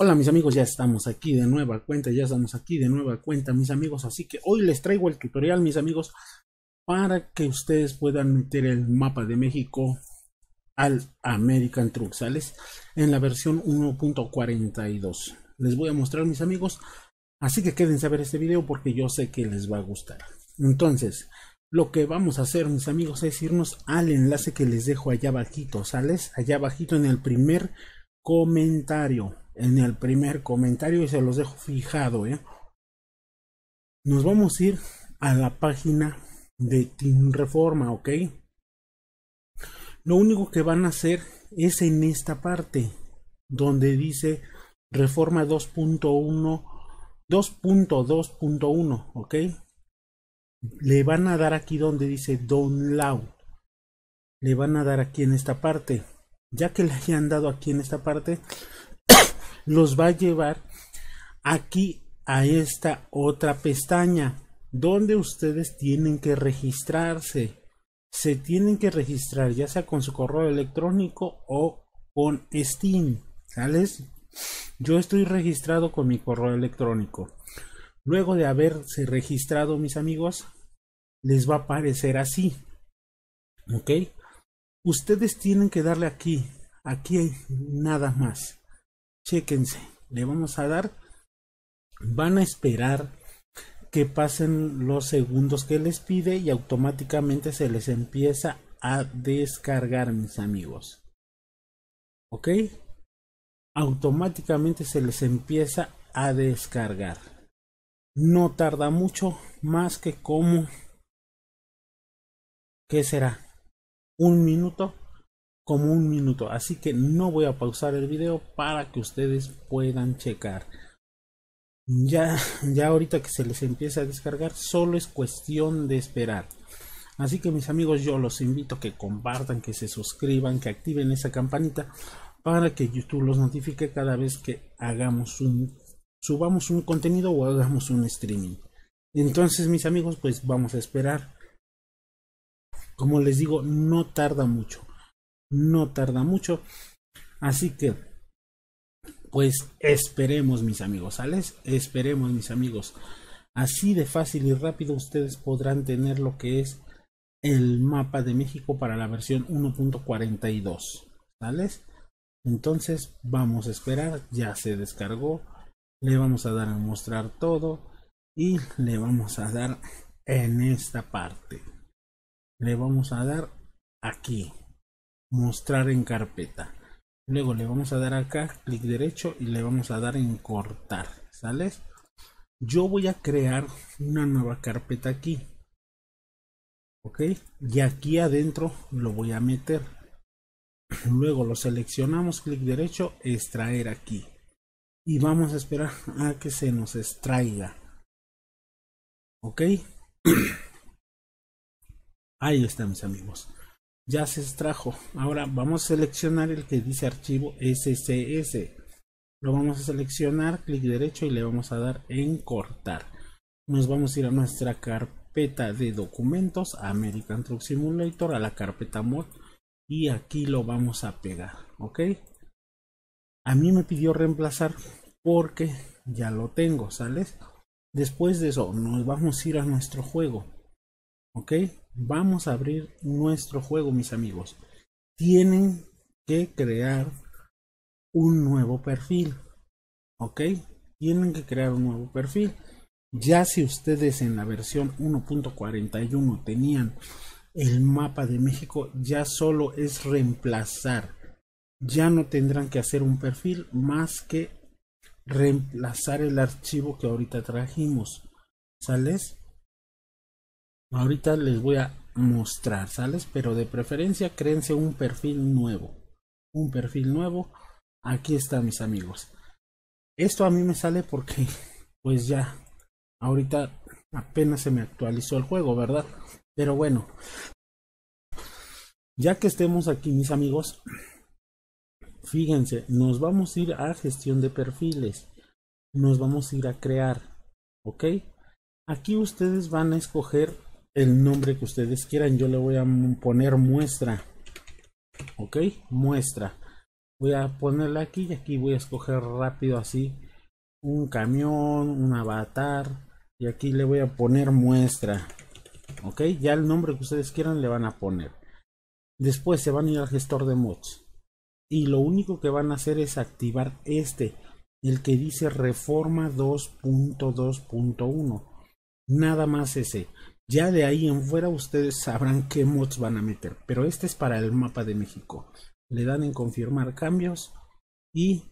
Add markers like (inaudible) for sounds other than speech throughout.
Hola mis amigos, ya estamos aquí de nueva cuenta, ya estamos aquí de nueva cuenta mis amigos, así que hoy les traigo el tutorial mis amigos para que ustedes puedan meter el mapa de México al American Truck, ¿sales? En la versión 1.42. Les voy a mostrar mis amigos, así que quédense a ver este video porque yo sé que les va a gustar. Entonces, lo que vamos a hacer mis amigos es irnos al enlace que les dejo allá abajito, ¿sales? Allá abajito en el primer comentario en el primer comentario y se los dejo fijado. ¿eh? Nos vamos a ir a la página de Team Reforma, ¿ok? Lo único que van a hacer es en esta parte donde dice Reforma 2.1 2.2.1, ¿ok? Le van a dar aquí donde dice Download. Le van a dar aquí en esta parte. Ya que le hayan dado aquí en esta parte, los va a llevar aquí a esta otra pestaña donde ustedes tienen que registrarse. Se tienen que registrar ya sea con su correo electrónico o con Steam. ¿Sales? Yo estoy registrado con mi correo electrónico. Luego de haberse registrado, mis amigos, les va a aparecer así. ¿Ok? Ustedes tienen que darle aquí. Aquí hay nada más chequense, le vamos a dar, van a esperar que pasen los segundos que les pide y automáticamente se les empieza a descargar mis amigos. Ok automáticamente se les empieza a descargar. No tarda mucho más que como ¿qué será? un minuto como un minuto. Así que no voy a pausar el video para que ustedes puedan checar. Ya ya ahorita que se les empieza a descargar solo es cuestión de esperar. Así que mis amigos yo los invito a que compartan que se suscriban que activen esa campanita para que youtube los notifique cada vez que hagamos un subamos un contenido o hagamos un streaming. Entonces mis amigos pues vamos a esperar. Como les digo no tarda mucho no tarda mucho. Así que, pues esperemos mis amigos, ¿sales? Esperemos mis amigos. Así de fácil y rápido ustedes podrán tener lo que es el mapa de México para la versión 1.42. ¿Sales? Entonces vamos a esperar, ya se descargó. Le vamos a dar a mostrar todo y le vamos a dar en esta parte. Le vamos a dar aquí mostrar en carpeta. Luego le vamos a dar acá clic derecho y le vamos a dar en cortar sales yo voy a crear una nueva carpeta aquí. Ok y aquí adentro lo voy a meter. (clears throat) Luego lo seleccionamos clic derecho extraer aquí. Y vamos a esperar a que se nos extraiga. Ok (clears throat) ahí está mis amigos ya se extrajo. Ahora vamos a seleccionar el que dice archivo SCS. Lo vamos a seleccionar, clic derecho y le vamos a dar en cortar. Nos vamos a ir a nuestra carpeta de documentos, American Truck Simulator, a la carpeta mod y aquí lo vamos a pegar, ¿ok? A mí me pidió reemplazar porque ya lo tengo, ¿sales? Después de eso nos vamos a ir a nuestro juego, ¿ok? vamos a abrir nuestro juego mis amigos. Tienen que crear un nuevo perfil ok tienen que crear un nuevo perfil. Ya si ustedes en la versión 1.41 tenían el mapa de México ya solo es reemplazar. Ya no tendrán que hacer un perfil más que reemplazar el archivo que ahorita trajimos. ¿sales? Ahorita les voy a mostrar, ¿sales? Pero de preferencia créense un perfil nuevo. Un perfil nuevo. Aquí está, mis amigos. Esto a mí me sale porque, (laughs) pues ya, ahorita apenas se me actualizó el juego, ¿verdad? Pero bueno, ya que estemos aquí, mis amigos, fíjense, nos vamos a ir a gestión de perfiles. Nos vamos a ir a crear, ¿ok? Aquí ustedes van a escoger el nombre que ustedes quieran. Yo le voy a poner muestra. Ok, muestra. voy a ponerla aquí y aquí voy a escoger rápido así un camión un avatar y aquí le voy a poner muestra ok ya el nombre que ustedes quieran le van a poner después se van a ir al gestor de mods y lo único que van a hacer es activar este el que dice reforma 2.2.1 nada más ese ya de ahí en fuera ustedes sabrán qué mods van a meter pero este es para el mapa de México. Le dan en confirmar cambios y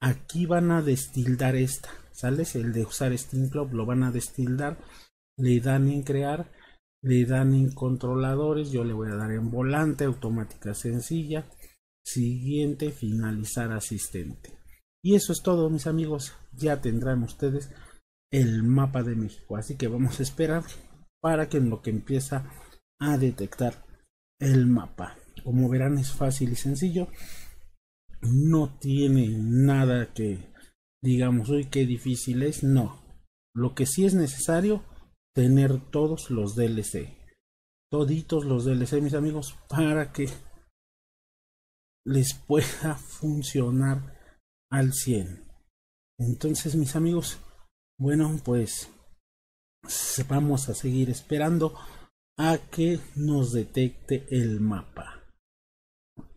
aquí van a destildar esta. ¿sales? El de usar Steam Club lo van a destildar, le dan en crear, le dan en controladores, yo le voy a dar en volante, automática sencilla, siguiente, finalizar asistente. Y eso es todo, mis amigos, ya tendrán ustedes el mapa de México, así que vamos a esperar para que en lo que empieza a detectar el mapa. Como verán es fácil y sencillo, no tiene nada que digamos, uy, qué difícil es. No. Lo que sí es necesario, tener todos los DLC. Toditos los DLC, mis amigos, para que les pueda (laughs) funcionar al 100. Entonces, mis amigos, bueno, pues vamos a seguir esperando a que nos detecte el mapa.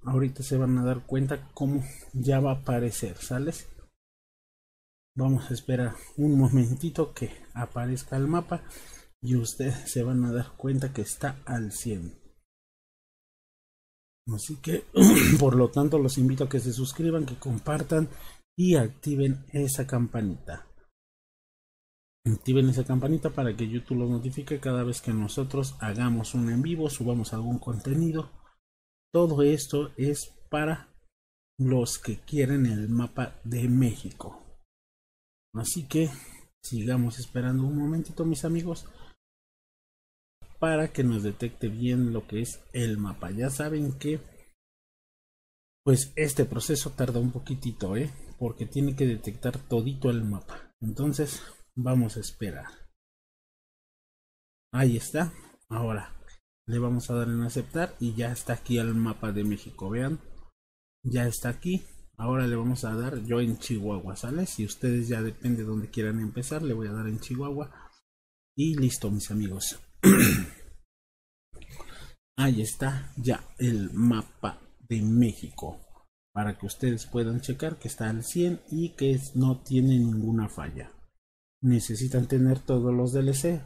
Ahorita se van a dar cuenta cómo ya va a aparecer, ¿sales? Vamos a esperar un momentito que aparezca el mapa y ustedes se van a dar cuenta que está al 100. Así que, (clears throat) por lo tanto, los invito a que se suscriban, que compartan y activen esa campanita. Activen esa campanita para que YouTube los notifique cada vez que nosotros hagamos un en vivo, subamos algún contenido. Todo esto es para los que quieren el mapa de México. Así que sigamos esperando un momentito mis amigos para que nos detecte bien lo que es el mapa. Ya saben que pues este proceso tarda un poquitito, ¿eh? Porque tiene que detectar todito el mapa. Entonces vamos a esperar. Ahí está. Ahora le vamos a dar en aceptar y ya está aquí el mapa de México. Vean, ya está aquí. Ahora le vamos a dar yo en Chihuahua, ¿sale? Si ustedes ya depende de donde quieran empezar, le voy a dar en Chihuahua. Y listo, mis amigos. (clears throat) Ahí está ya el mapa de México. Para que ustedes puedan checar que está al 100 y que no tiene ninguna falla. Necesitan tener todos los DLC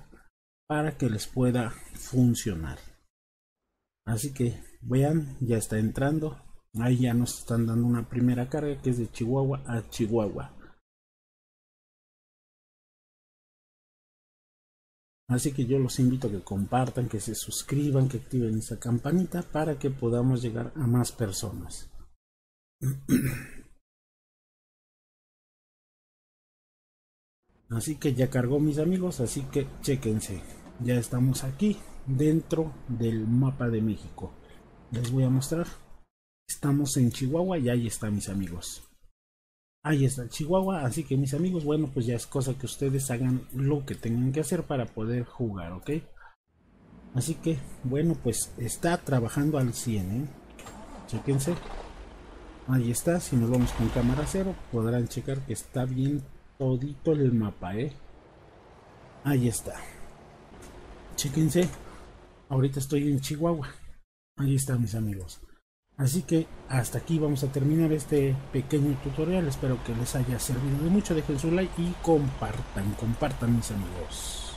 para que les pueda funcionar. Así que vean, ya está entrando Ahí ya nos están dando una primera carga que es de Chihuahua a Chihuahua. Así que yo los invito a que compartan, que se suscriban, que activen esa campanita para que podamos llegar a más personas. (clears throat) Así que ya cargó mis amigos, así que chequense. Ya estamos aquí dentro del mapa de México. Les voy a mostrar. Estamos en Chihuahua y ahí está mis amigos. Ahí está Chihuahua, así que mis amigos, bueno, pues ya es cosa que ustedes hagan lo que tengan que hacer para poder jugar, ¿ok? Así que, bueno, pues está trabajando al 100, ¿eh? Chequense. Ahí está, si nos vamos con cámara cero, podrán checar que está bien todito el mapa, ¿eh? Ahí está. Chequense. Ahorita estoy en Chihuahua. Ahí está, mis amigos. Así que hasta aquí vamos a terminar este pequeño tutorial. Espero que les haya servido de mucho. Dejen su like y compartan, compartan mis amigos.